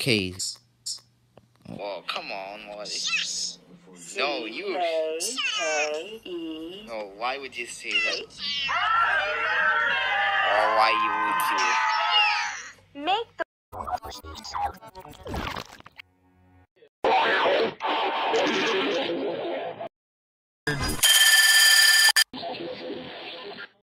case. Well, come on, Molly. No, you. No, why would you say that? Or why you would you? Make the